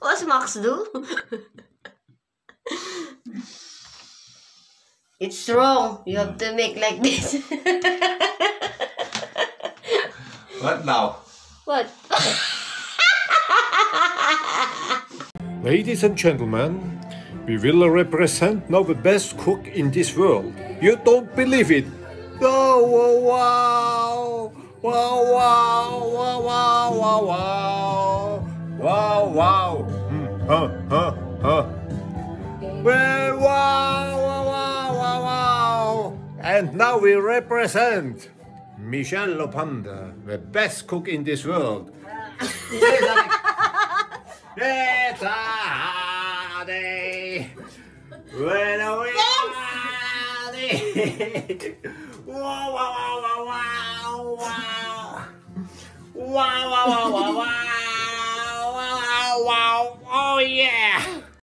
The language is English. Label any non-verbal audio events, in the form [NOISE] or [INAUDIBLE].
What's Max do? it's wrong. You have to make like this. What now? what? Ladies and gentlemen, we will represent now the best cook in this world. You don't believe it? Oh, wow, wow, wow, wow, wow, wow, wow, wow, wow. Hmm, huh, huh, huh. Well, wow, wow, wow, wow, wow. And now we represent Michel Lopander, the best cook in this world. [LAUGHS] It's a hard day when we are [LAUGHS] Wow, wow, wow, wow, wow, wow. Wow, wow, wow, wow, wow, wow, oh yeah.